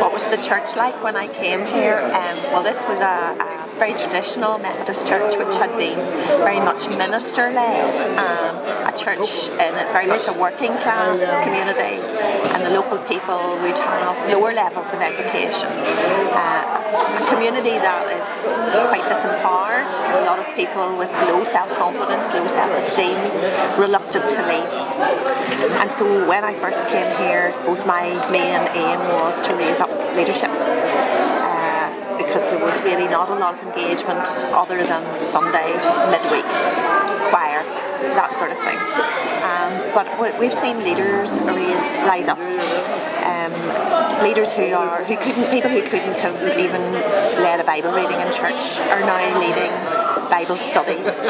what was the church like when I came here? Um, well, this was a, a, very traditional Methodist church, which had been very much minister led, um, a church in a, very much a working class community, and the local people would have lower levels of education. Community that is quite disempowered, a lot of people with low self confidence, low self esteem, reluctant to lead. And so when I first came here, I suppose my main aim was to raise up leadership uh, because there was really not a lot of engagement other than Sunday, midweek, choir, that sort of thing. Um, but we've seen leaders raise, rise up. Um, leaders who are who couldn't people who couldn't have even led a Bible reading in church are now leading Bible studies,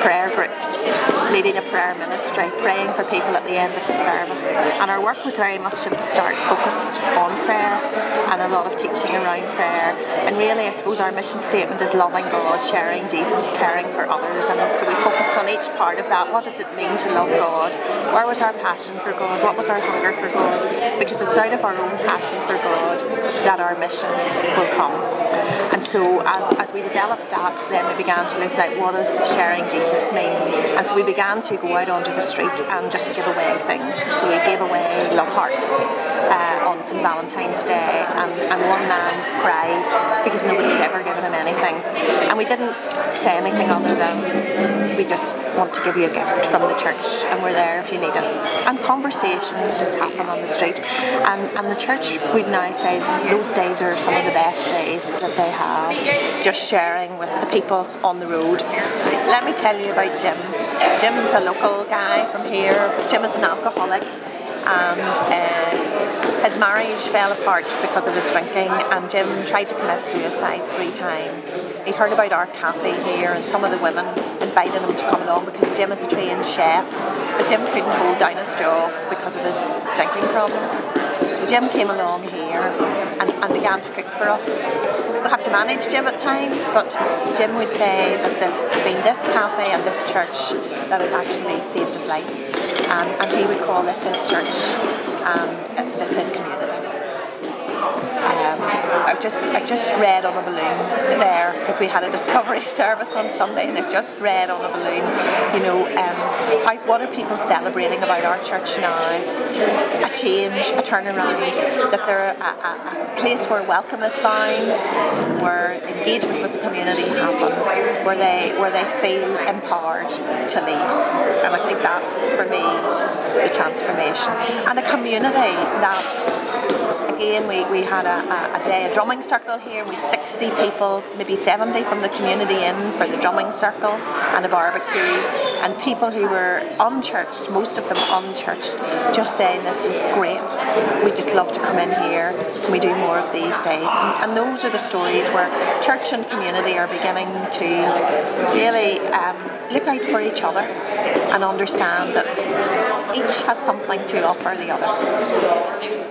prayer groups, leading a prayer ministry, praying for people at the end of the service. And our work was very much at the start focused on prayer and a lot of teaching around prayer. And really, I suppose our mission statement is loving God, sharing Jesus, caring for others. And so we focused on each part of that. What did it mean to love God? Where was our passion for God? What was our hunger for God? Because it's out of our own passion for God that our mission will come. And so as, as we developed that, then we began to look at what does sharing Jesus mean? And so we began to go out onto the street and just give away things. So we gave away love hearts uh, on St Valentine's Day, and, and one man cried because nobody had ever given him anything. And we didn't say anything other than we just want to give you a gift from the church, and we're there if you need us. And conversations just happen on the street. And, and the church would now say those days are some of the best days that they have, just sharing with the people on the road. Let me tell you about Jim. Jim's a local guy from here. Jim is an alcoholic and uh, his marriage fell apart because of his drinking and Jim tried to commit suicide three times. He heard about our cafe here and some of the women invited him to come along because Jim is a trained chef but Jim couldn't hold down his job because of his drinking problem. So Jim came along here and, and began to cook for us. Have to manage Jim at times, but Jim would say that the, it's been this cafe and this church that has actually saved his life. And, and he would call this his church and this his community. Just I just read on a balloon there because we had a discovery service on Sunday and I've just read on a balloon, you know, um, how, what are people celebrating about our church now? A change, a turnaround, that they're a, a, a place where welcome is found, where engagement with the community happens, where they where they feel empowered to lead. And I think that's for me the transformation. And a community that again we, we had a, a, a day a drumming circle here. We had 60 people, maybe 70 from the community in for the drumming circle and a barbecue. And people who were unchurched, most of them unchurched, just saying this is great. We just love to come in here. Can we do more of these days? And, and those are the stories where church and community are beginning to really um, look out for each other and understand that each has something to offer the other.